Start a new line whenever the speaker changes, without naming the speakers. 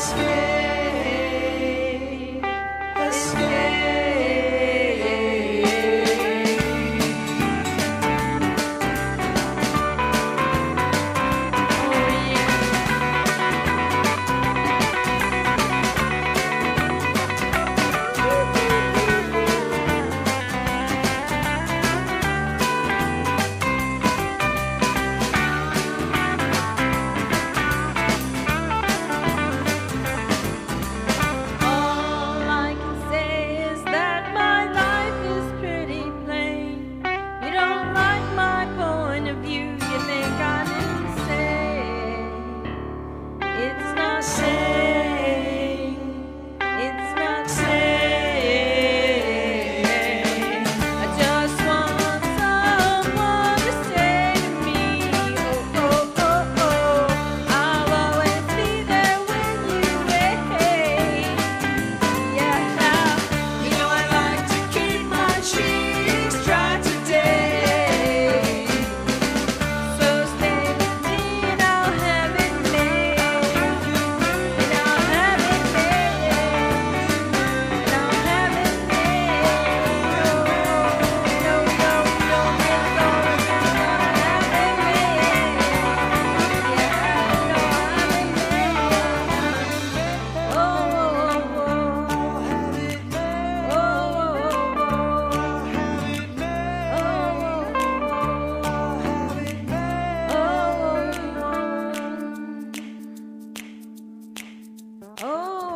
News. Oh.